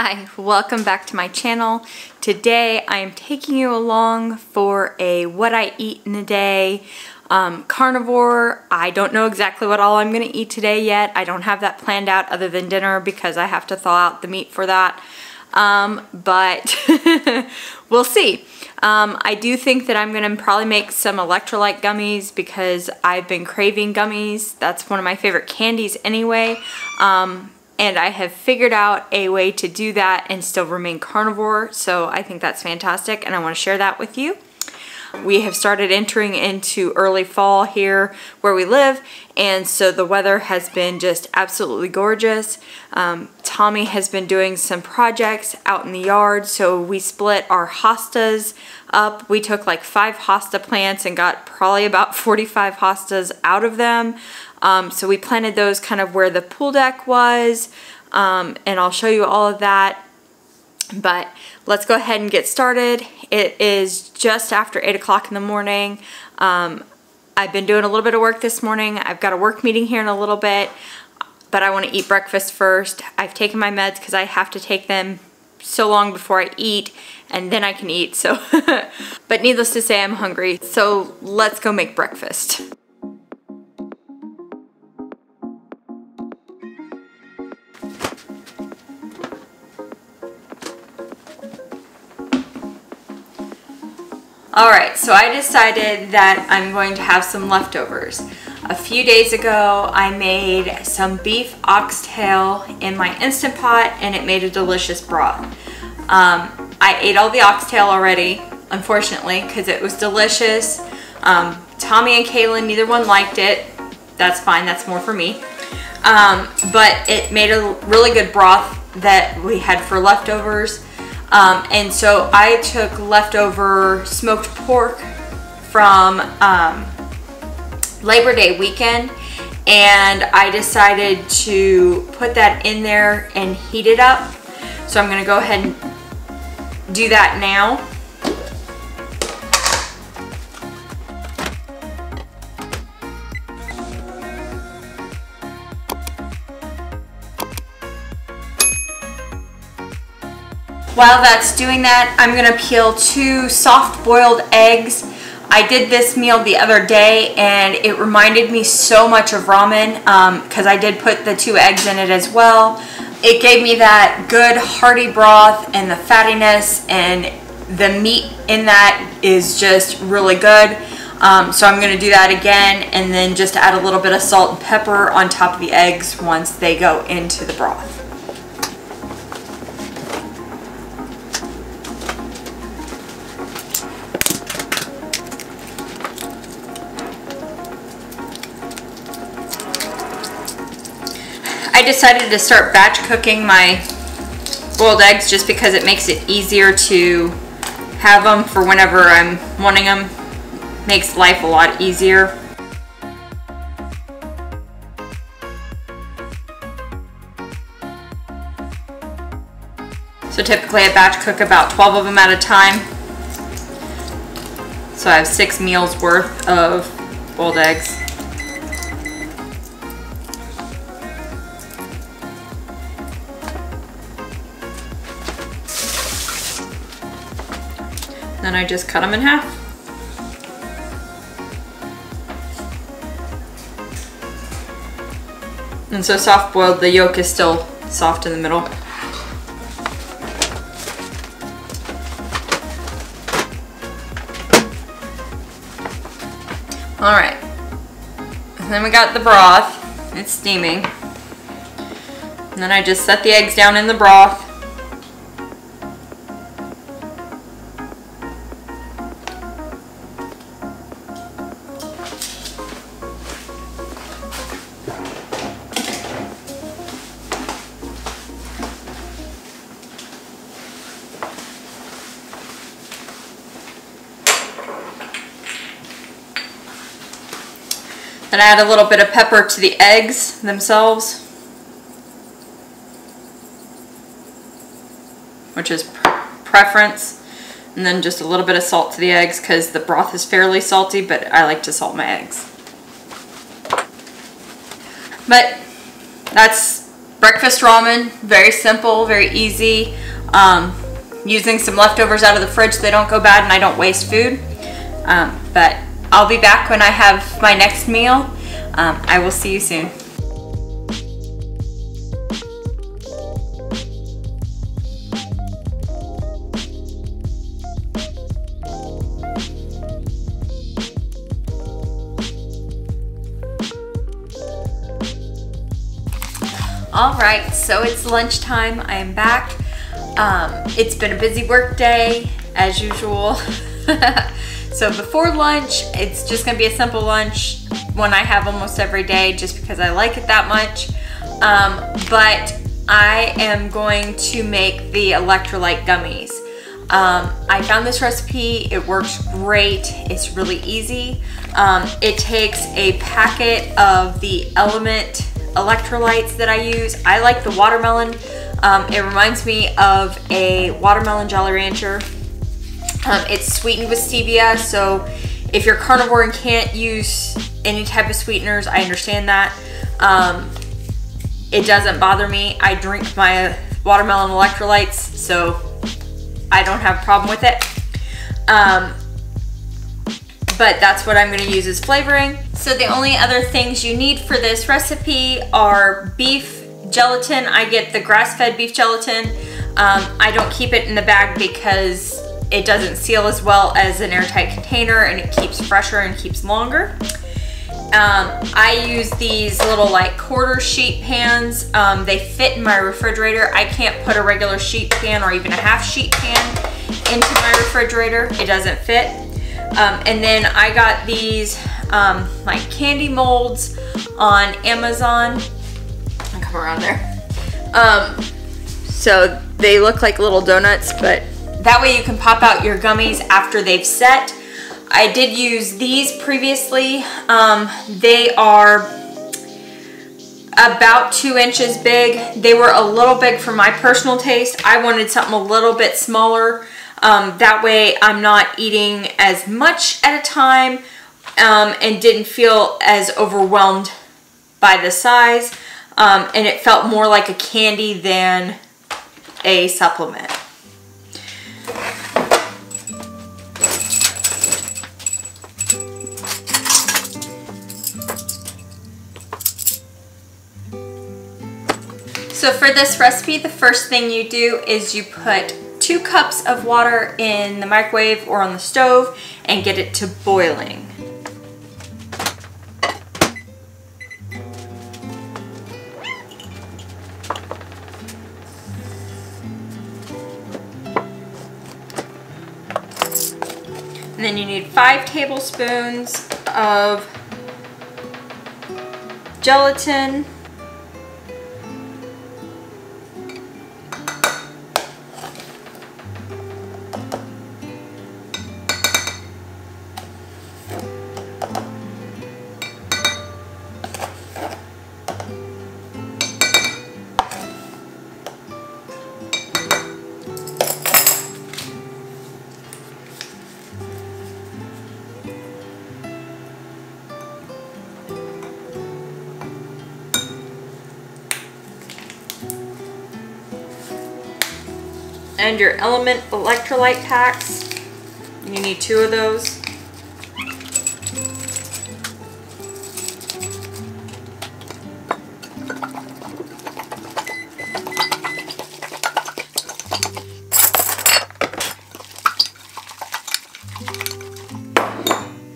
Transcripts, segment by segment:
Hi, welcome back to my channel. Today I am taking you along for a what I eat in a day um, carnivore. I don't know exactly what all I'm going to eat today yet. I don't have that planned out other than dinner because I have to thaw out the meat for that. Um, but we'll see. Um, I do think that I'm going to probably make some electrolyte gummies because I've been craving gummies. That's one of my favorite candies anyway. Um, and I have figured out a way to do that and still remain carnivore. So I think that's fantastic and I want to share that with you. We have started entering into early fall here where we live and so the weather has been just absolutely gorgeous. Um, Tommy has been doing some projects out in the yard so we split our hostas up. We took like five hosta plants and got probably about 45 hostas out of them. Um, so we planted those kind of where the pool deck was um, and I'll show you all of that. But let's go ahead and get started. It is just after 8 o'clock in the morning. Um, I've been doing a little bit of work this morning. I've got a work meeting here in a little bit, but I want to eat breakfast first. I've taken my meds because I have to take them so long before I eat and then I can eat. So, but needless to say, I'm hungry. So let's go make breakfast. Alright, so I decided that I'm going to have some leftovers. A few days ago, I made some beef oxtail in my Instant Pot and it made a delicious broth. Um, I ate all the oxtail already, unfortunately, because it was delicious. Um, Tommy and Kaylin, neither one liked it. That's fine, that's more for me. Um, but it made a really good broth that we had for leftovers. Um, and so I took leftover smoked pork from um, Labor Day weekend and I decided to put that in there and heat it up. So I'm gonna go ahead and do that now. While that's doing that, I'm gonna peel two soft boiled eggs. I did this meal the other day and it reminded me so much of ramen because um, I did put the two eggs in it as well. It gave me that good hearty broth and the fattiness and the meat in that is just really good. Um, so I'm going to do that again and then just add a little bit of salt and pepper on top of the eggs once they go into the broth. Decided to start batch cooking my boiled eggs just because it makes it easier to have them for whenever I'm wanting them. Makes life a lot easier. So typically I batch cook about 12 of them at a time. So I have six meals worth of boiled eggs. Then I just cut them in half. And so soft boiled, the yolk is still soft in the middle. All right, and then we got the broth, it's steaming. And then I just set the eggs down in the broth. Then add a little bit of pepper to the eggs themselves, which is preference. And then just a little bit of salt to the eggs because the broth is fairly salty, but I like to salt my eggs. But that's breakfast ramen, very simple, very easy. Um, using some leftovers out of the fridge they don't go bad and I don't waste food. Um, but I'll be back when I have my next meal. Um, I will see you soon. All right, so it's lunchtime. I am back. Um, it's been a busy work day, as usual. so before lunch, it's just gonna be a simple lunch, one I have almost every day just because I like it that much. Um, but I am going to make the electrolyte gummies. Um, I found this recipe, it works great, it's really easy. Um, it takes a packet of the LMNT electrolytes that I use. I like the watermelon. Um, it reminds me of a watermelon Jolly Rancher. Um, it's sweetened with stevia, so if you're carnivore and can't use any type of sweeteners, I understand that. Um, it doesn't bother me. I drink my watermelon electrolytes, so I don't have a problem with it. Um, but that's what I'm gonna use as flavoring. So the only other things you need for this recipe are beef gelatin. I get the grass-fed beef gelatin. Um, I don't keep it in the bag because it doesn't seal as well as an airtight container and it keeps fresher and keeps longer. Um, I use these little like quarter sheet pans. Um, they fit in my refrigerator. I can't put a regular sheet pan or even a half sheet pan into my refrigerator. It doesn't fit. Um, and then I got these um, like candy molds on Amazon. I'll come around there. Um, so they look like little donuts, but that way you can pop out your gummies after they've set. I did use these previously. Um, they are about two inches big. They were a little big for my personal taste. I wanted something a little bit smaller. Um, that way I'm not eating as much at a time um, and didn't feel as overwhelmed by the size. Um, and it felt more like a candy than a supplement. So for this recipe, the first thing you do is you put two cups of water in the microwave or on the stove and get it to boiling. You need five tablespoons of gelatin and your LMNT electrolyte packs. You need two of those.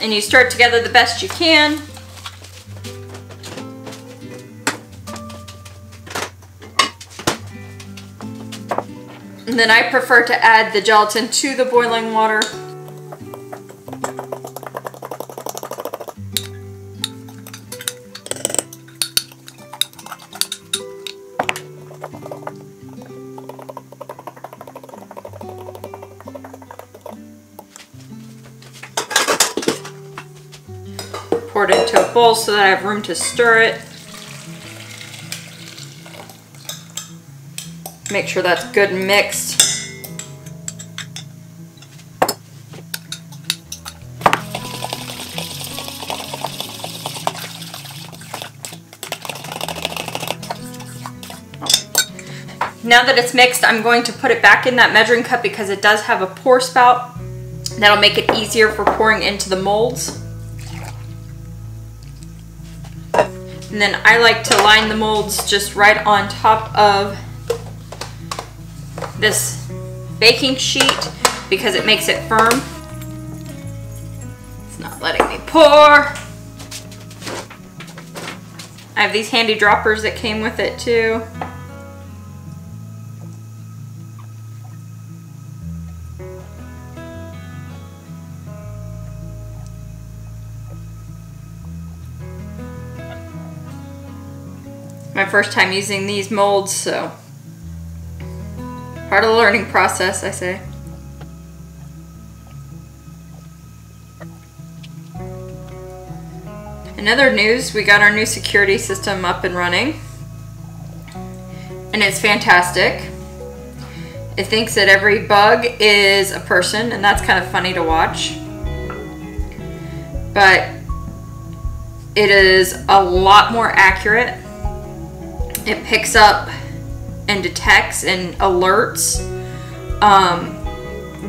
And you start together the best you can. And then I prefer to add the gelatin to the boiling water. Pour it into a bowl so that I have room to stir it. Make sure that's good mixed. now that it's mixed, I'm going to put it back in that measuring cup because it does have a pour spout. That'll make it easier for pouring into the molds. And then I like to line the molds just right on top of this baking sheet because it makes it firm. It's not letting me pour. I have these handy droppers that came with it too. My first time using these molds, so part of the learning process, I say. In other news, we got our new security system up and running. And it's fantastic. It thinks that every bug is a person, and that's kind of funny to watch. But it is a lot more accurate. It picks up and detects and alerts um,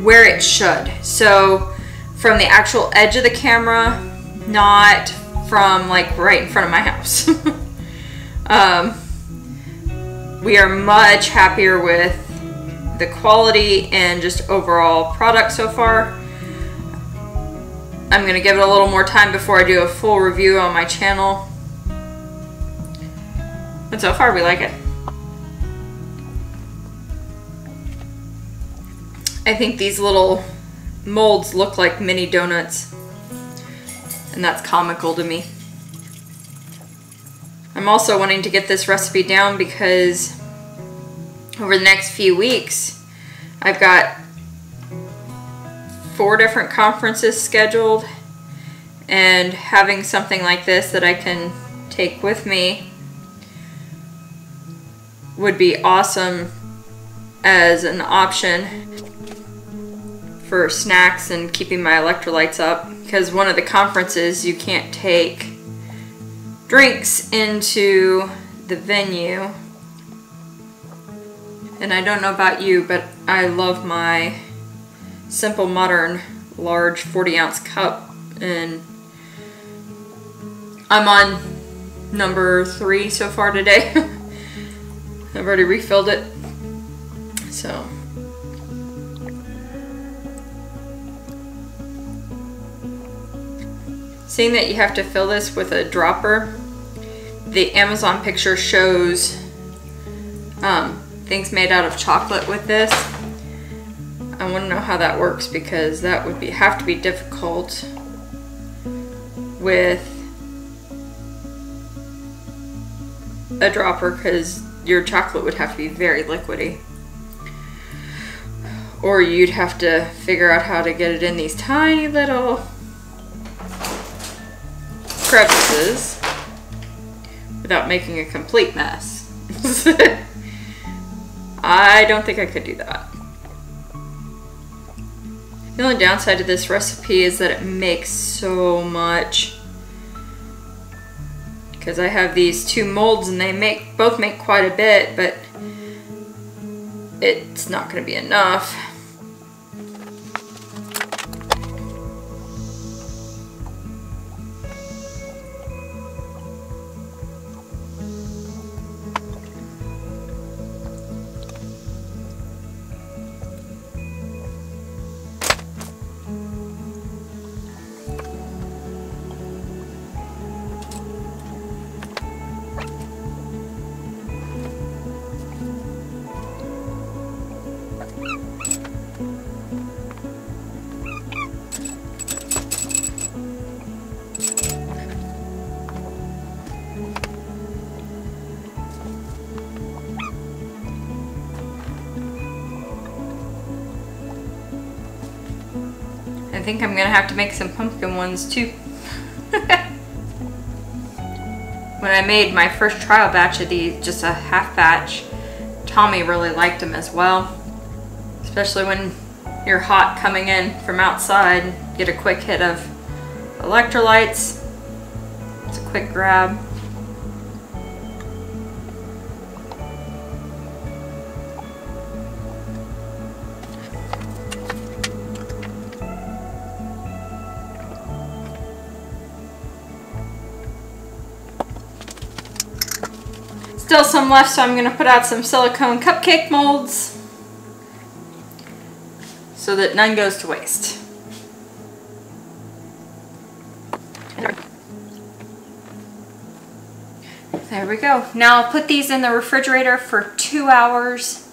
where it should. So from the actual edge of the camera, not from like right in front of my house. um, we are much happier with the quality and just overall product so far. I'm going to give it a little more time before I do a full review on my channel. But so far we like it. I think these little molds look like mini donuts and that's comical to me. I'm also wanting to get this recipe down because over the next few weeks I've got four different conferences scheduled and having something like this that I can take with me would be awesome as an option for snacks and keeping my electrolytes up because one of the conferences you can't take drinks into the venue. And I don't know about you, but I love my Simple Modern large 40 ounce cup and I'm on number three so far today. I've already refilled it. So Seeing that you have to fill this with a dropper, the Amazon picture shows um, things made out of chocolate with this. I want to know how that works because that would be have to be difficult with a dropper because your chocolate would have to be very liquidy. Or you'd have to figure out how to get it in these tiny little crevices without making a complete mess. I don't think I could do that. The only downside to this recipe is that it makes so much. Because I have these two molds and they make both make quite a bit, but it's not going to be enough. Think I'm gonna have to make some pumpkin ones too. when I made my first trial batch of these, just a half batch, Tommy really liked them as well. Especially when you're hot coming in from outside, get a quick hit of electrolytes. It's a quick grab. Some left, so I'm gonna put out some silicone cupcake molds so that none goes to waste. There we go. Now I'll put these in the refrigerator for two hours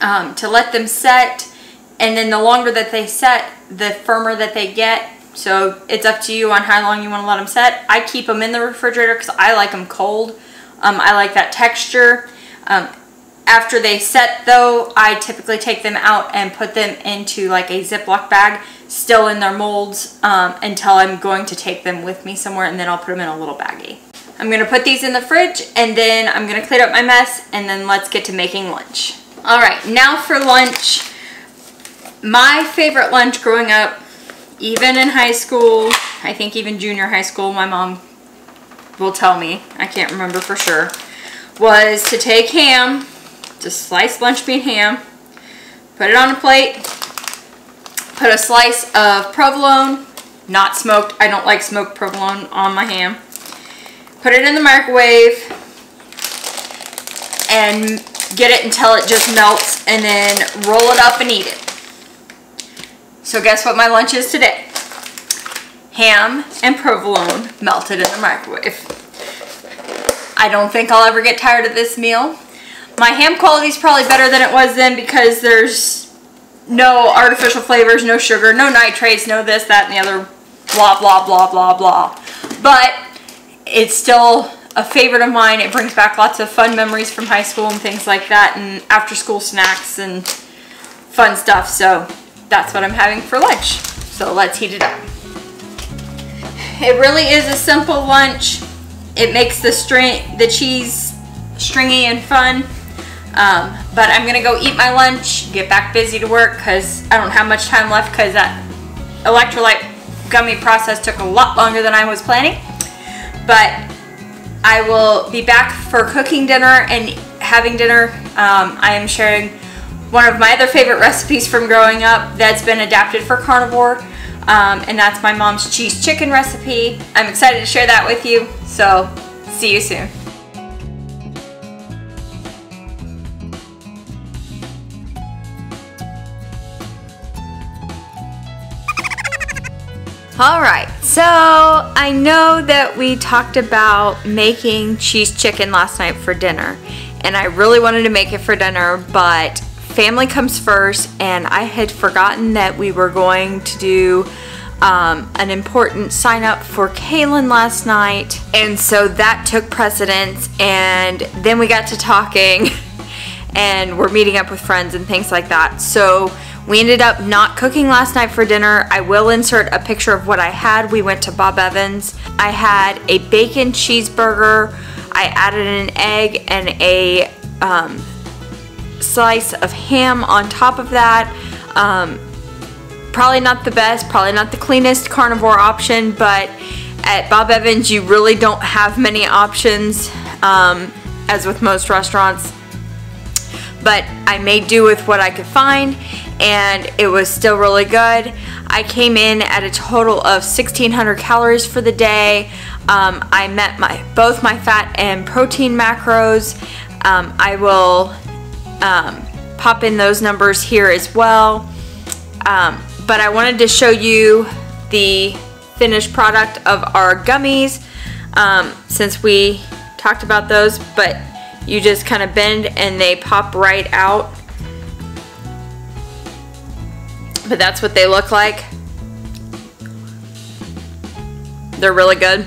um, to let them set. And then the longer that they set, the firmer that they get. So it's up to you on how long you want to let them set. I keep them in the refrigerator because I like them cold. Um, I like that texture. Um, after they set though, I typically take them out and put them into like a Ziploc bag, still in their molds um, until I'm going to take them with me somewhere and then I'll put them in a little baggie. I'm gonna put these in the fridge and then I'm gonna clean up my mess and then let's get to making lunch. All right, now for lunch. My favorite lunch growing up, even in high school, I think even junior high school, my mom will tell me, I can't remember for sure, was to take ham, just slice lunch meat ham, put it on a plate, put a slice of provolone, not smoked, I don't like smoked provolone on my ham, put it in the microwave, and get it until it just melts, and then roll it up and eat it. So guess what my lunch is today? Ham and provolone melted in the microwave. I don't think I'll ever get tired of this meal. My ham quality is probably better than it was then because there's no artificial flavors, no sugar, no nitrates, no this, that, and the other blah, blah, blah, blah, blah. But it's still a favorite of mine. It brings back lots of fun memories from high school and things like that and after school snacks and fun stuff. So that's what I'm having for lunch. So let's heat it up. It really is a simple lunch. It makes the string, the cheese stringy and fun. Um, but I'm gonna go eat my lunch, get back busy to work because I don't have much time left because that electrolyte gummy process took a lot longer than I was planning. But I will be back for cooking dinner and having dinner. Um, I am sharing one of my other favorite recipes from growing up that's been adapted for carnivore. Um, and that's my mom's cheese chicken recipe. I'm excited to share that with you. So see you soon. All right, so I know that we talked about making cheese chicken last night for dinner, and I really wanted to make it for dinner, but family comes first, and I had forgotten that we were going to do um, an important sign up for Kaylin last night, and so that took precedence, and then we got to talking, and we're meeting up with friends and things like that. So we ended up not cooking last night for dinner. I will insert a picture of what I had. We went to Bob Evans. I had a bacon cheeseburger. I added an egg and a um, slice of ham on top of that. Um, probably not the best, probably not the cleanest carnivore option, but at Bob Evans you really don't have many options um, as with most restaurants. But I made do with what I could find and it was still really good. I came in at a total of 1600 calories for the day. Um, I met my both my fat and protein macros. Um, I will um, pop in those numbers here as well. Um, but I wanted to show you the finished product of our gummies um, since we talked about those, but you just kind of bend and they pop right out but that's what they look like. They're really good.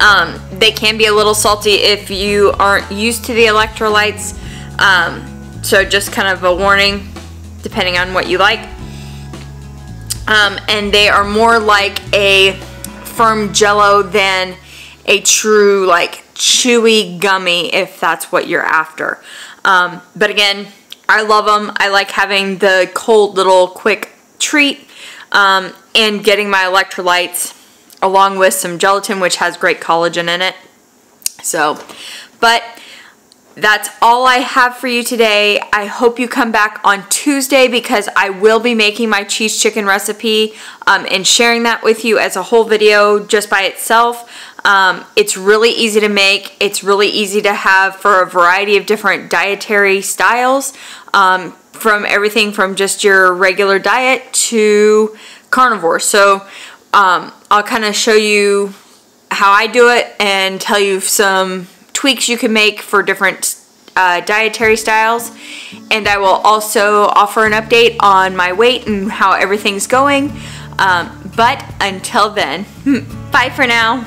Um, they can be a little salty if you aren't used to the electrolytes. Um, so just kind of a warning depending on what you like. Um, and they are more like a firm jello than a true like chewy gummy if that's what you're after. Um, but again, I love them. I like having the cold little quick treat um, and getting my electrolytes along with some gelatin which has great collagen in it. So, but that's all I have for you today. I hope you come back on Tuesday because I will be making my cheese chicken recipe um, and sharing that with you as a whole video just by itself. Um, it's really easy to make. It's really easy to have for a variety of different dietary styles. Um, from everything from just your regular diet to carnivore. So um, I'll kind of show you how I do it and tell you some tweaks you can make for different uh, dietary styles. And I will also offer an update on my weight and how everything's going. Um, but until then, bye for now.